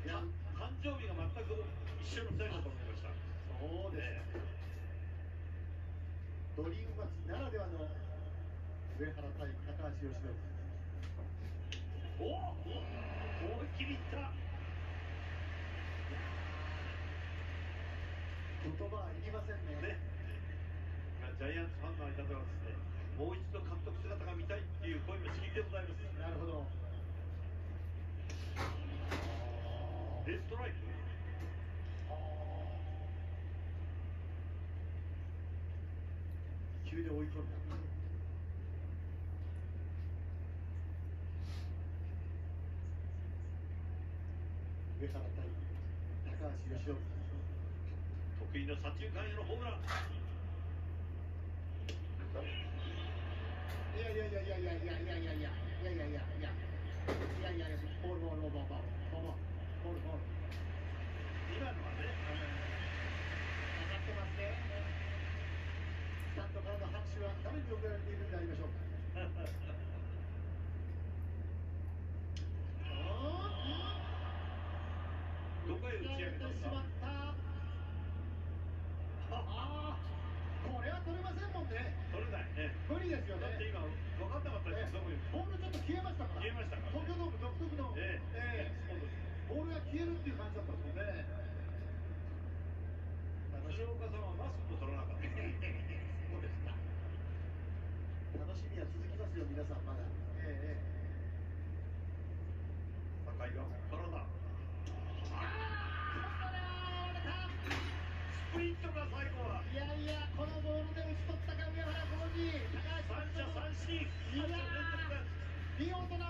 いやた誕生日が全く一緒の2人だと思いました。そうです、ドリームマッチならではの上原対高橋由伸。おお思いっきりいった言葉はいりませんね。ね。まあジャイアンツファンの間ではですねもう一度監督姿が見たいっていう声も刺激でございます。なるほどストライク急で追い込んだ。上原対高橋由伸得意の左中間へのホームラン。いやいやいやいやいやいやいやいやいやいやいやいやいやいやいやいやボールボールボールボールボールボールボールボール今のはね上がってますねスタンドからの拍手は誰に送られているんでありましょうかどこへ打ち上げたんしまだったああこれは取れませんもんね。取れないね。無理ですよね。だって今分かんなかったですどこにボールちょっと消えましたから。消えましたから東京ドーム独特の、ええ。ボールが消えるっていう感じだったんですもんね。藤岡さんはマスクも取らなかったますよ皆さんまだ。らスプリトが最いやいやこのボールで打ち取ったか上原浩二三者三振。いや見事な